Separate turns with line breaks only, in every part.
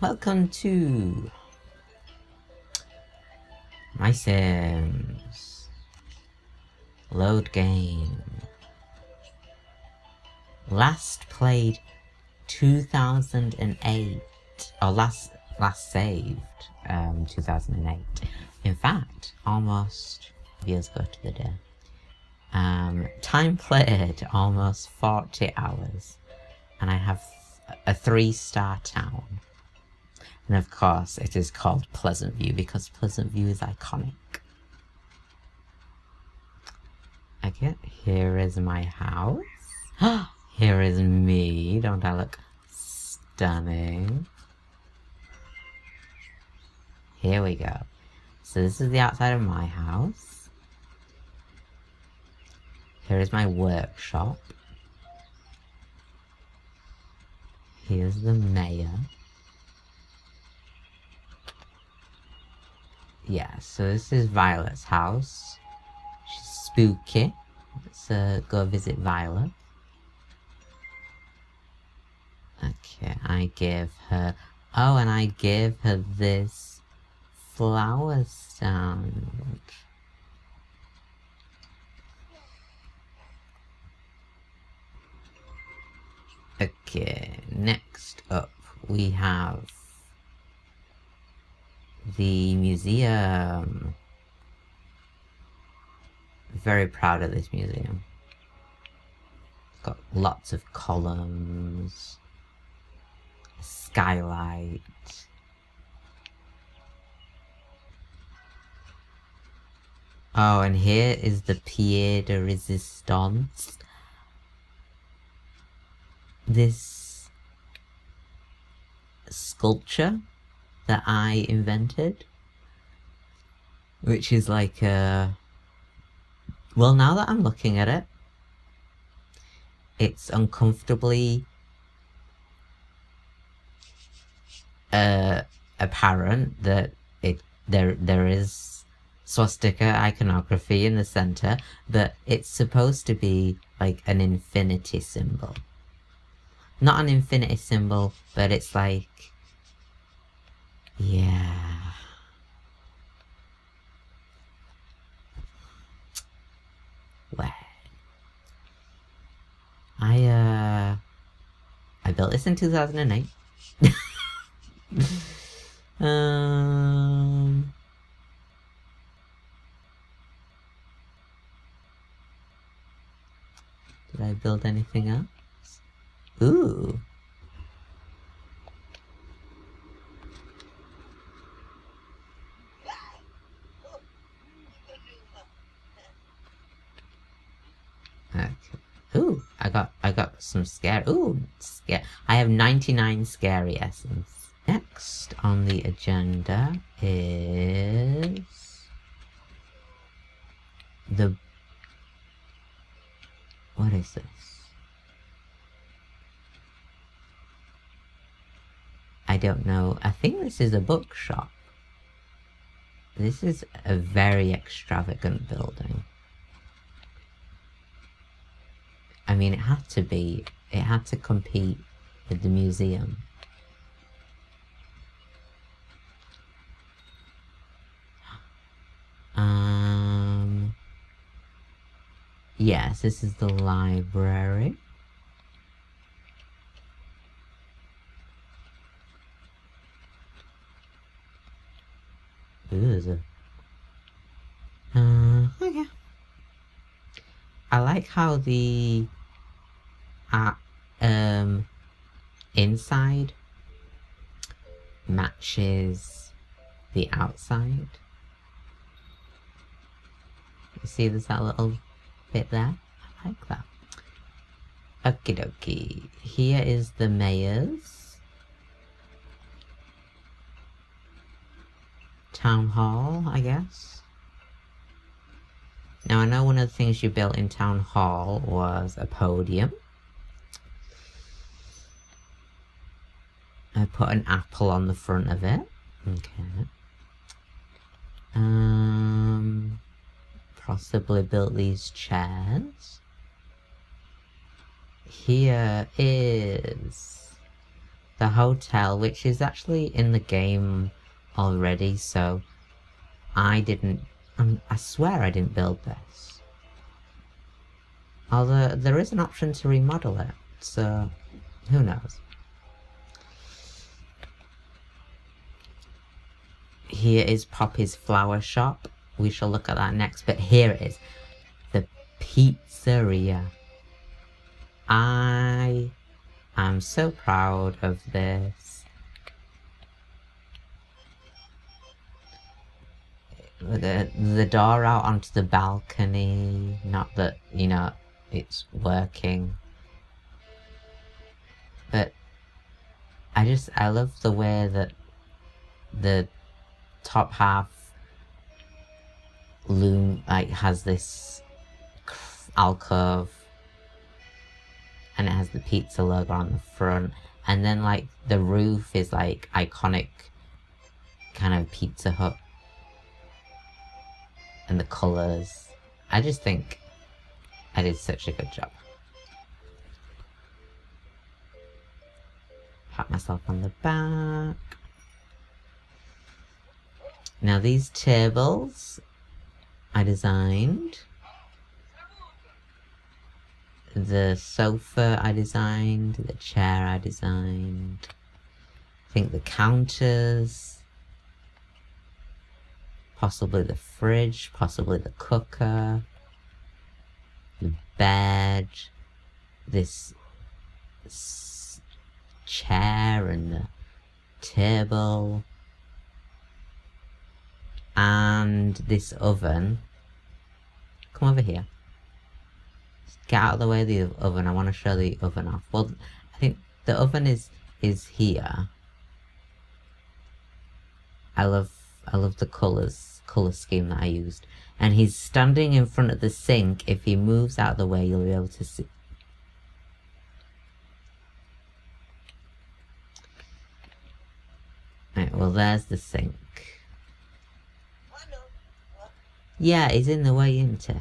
Welcome to MySims. Load game. Last played 2008 or last last saved um 2008. In fact, almost years ago to the day. Um, time played almost 40 hours, and I have a three star town. And of course, it is called Pleasant View because Pleasant View is iconic. Okay, here is my house. here is me. Don't I look stunning? Here we go. So this is the outside of my house. Here is my workshop. Here's the mayor. Yeah, so this is Violet's house. She's spooky. Let's uh, go visit Violet. Okay, I give her... Oh, and I give her this flower stand. Okay, next up we have the museum. Very proud of this museum. It's got lots of columns, skylight. Oh, and here is the Pied de Resistance. This sculpture that I invented. Which is like a... Well, now that I'm looking at it, it's uncomfortably uh, apparent that it there there is swastika iconography in the center, but it's supposed to be like an infinity symbol. Not an infinity symbol, but it's like yeah. Well. I, uh... I built this in 2008. um... Did I build anything else? Ooh. Okay. Ooh, I got I got some scary. Ooh, scare. I have 99 scary essence. Next on the agenda is the what is this? I don't know. I think this is a bookshop. This is a very extravagant building. I mean, it had to be, it had to compete with the museum. Um, yes, this is the library. Ooh, uh, okay. I like how the uh, um inside matches the outside. You see there's that little bit there? I like that. Okie dokie. Here is the mayor's town hall, I guess. Now I know one of the things you built in town hall was a podium. I put an apple on the front of it. Okay. Um, possibly built these chairs. Here is the hotel, which is actually in the game already, so I didn't, um, I swear I didn't build this. Although there is an option to remodel it, so who knows. Here is Poppy's flower shop. We shall look at that next, but here it is. The pizzeria. I am so proud of this. The, the door out onto the balcony, not that, you know, it's working. But I just, I love the way that the top half loom like has this alcove and it has the pizza logo on the front and then like the roof is like iconic kind of pizza hut and the colors i just think i did such a good job pat myself on the back now these tables I designed. The sofa I designed, the chair I designed. I think the counters. Possibly the fridge, possibly the cooker. The bed. This chair and the table and this oven. Come over here. Get out of the way of the oven. I want to show the oven off. Well, I think the oven is is here. I love I love the colors color scheme that I used. And he's standing in front of the sink. If he moves out of the way, you'll be able to see. Right, well, there's the sink. Yeah, he's in the way into.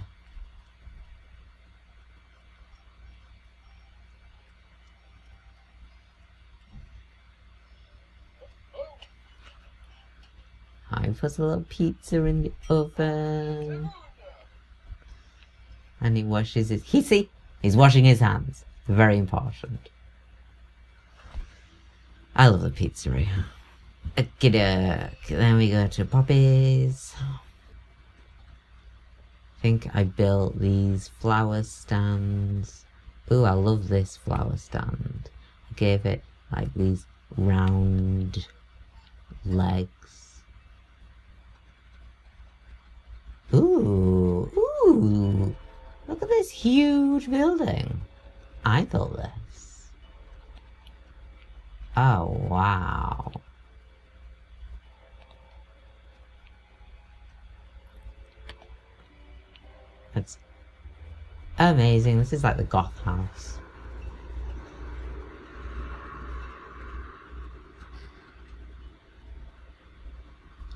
I put a little pizza in the oven. And he washes his... He see, he's washing his hands. Very important. I love the pizzeria. Then we go to Poppy's think I built these flower stands. Ooh, I love this flower stand. I gave it like these round legs. Ooh, ooh, look at this huge building. I built this. Oh, wow. That's amazing. This is like the goth house.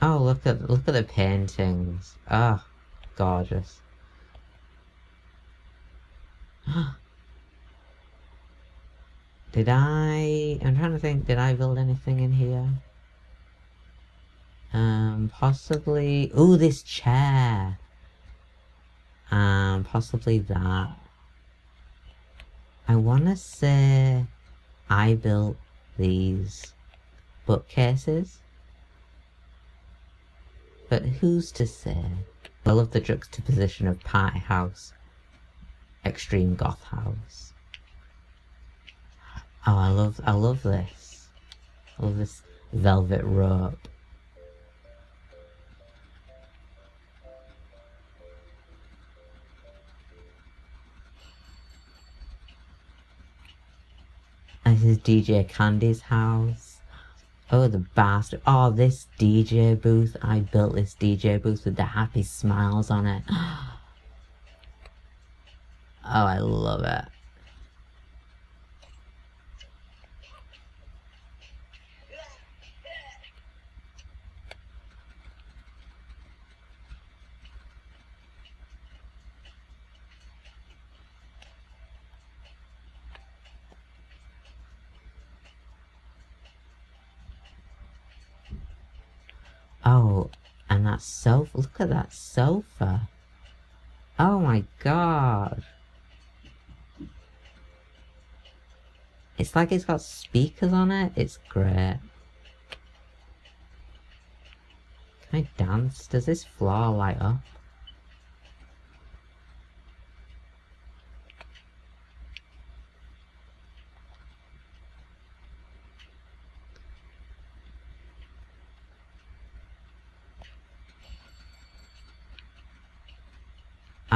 Oh, look at look at the paintings. Ah, oh, gorgeous. did I? I'm trying to think. Did I build anything in here? Um, possibly. Oh, this chair. Um, possibly that. I want to say I built these bookcases. But who's to say? I love the juxtaposition of Party House, Extreme Goth House. Oh, I love, I love this. I love this velvet rope. This is DJ Candy's house. Oh, the bastard. Oh, this DJ booth. I built this DJ booth with the happy smiles on it. Oh, I love it. Oh, and that sofa. Look at that sofa. Oh my god. It's like it's got speakers on it. It's great. Can I dance? Does this floor light up?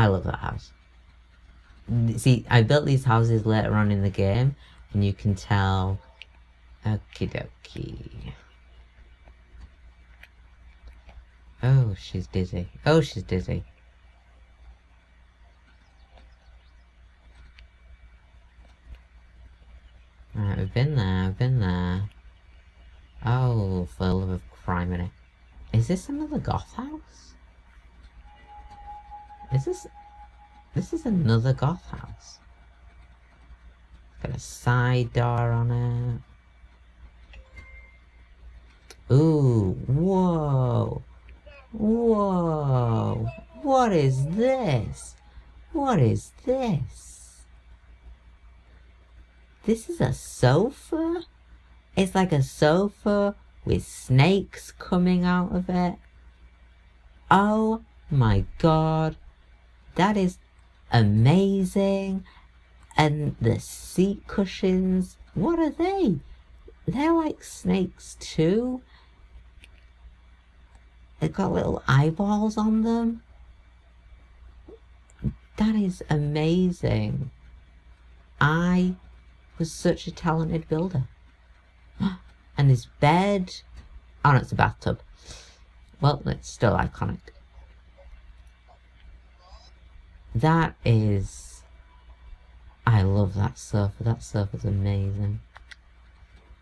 I love that house. See, I built these houses later on in the game, and you can tell... Okie dokie. Oh, she's dizzy. Oh, she's dizzy. Right, we've been there, we've been there. Oh, full of crime in it. Is this another goth house? Is this... This is another goth house. Got a side door on it. Ooh, whoa. Whoa. What is this? What is this? This is a sofa? It's like a sofa with snakes coming out of it. Oh my god. That is amazing. And the seat cushions, what are they? They're like snakes too. They've got little eyeballs on them. That is amazing. I was such a talented builder. And his bed. Oh, no, it's a bathtub. Well, it's still iconic. That is... I love that sofa. That sofa's amazing.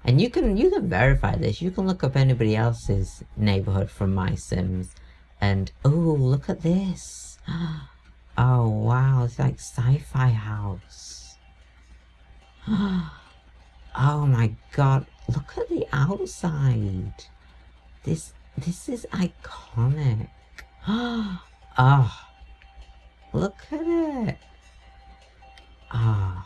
And you can you can verify this. You can look up anybody else's neighborhood from MySims. And, oh, look at this. Oh, wow. It's like sci-fi house. Oh my god. Look at the outside. This this is iconic. Oh, look at it. Ah. Oh.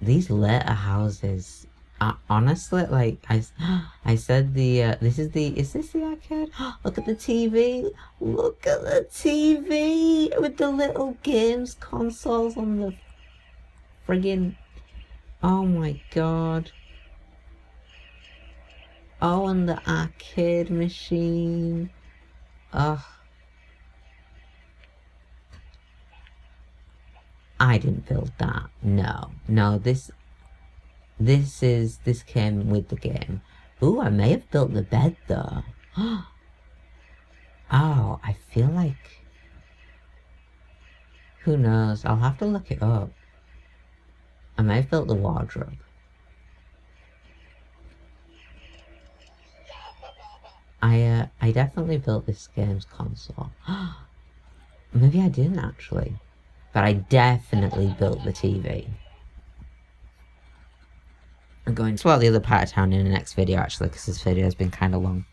These letter houses uh, honestly, like I, I said, the uh, this is the is this the arcade? Look at the TV. Look at the TV with the little games consoles on the friggin' Oh my god. Oh, and the arcade machine. Ugh. I didn't build that. No. No, this... This is... This came with the game. Ooh, I may have built the bed, though. oh, I feel like... Who knows? I'll have to look it up. I may have built the wardrobe. I uh, I definitely built this game's console. Maybe I didn't actually. But I definitely built the TV. I'm going to explore the other part of town in the next video actually because this video has been kind of long.